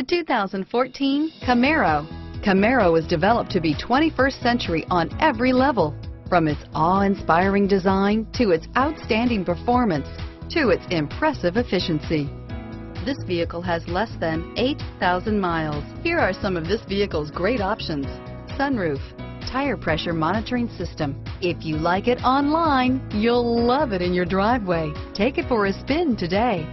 The 2014 Camaro. Camaro was developed to be 21st century on every level, from its awe-inspiring design to its outstanding performance to its impressive efficiency. This vehicle has less than 8,000 miles. Here are some of this vehicle's great options. Sunroof, tire pressure monitoring system. If you like it online, you'll love it in your driveway. Take it for a spin today.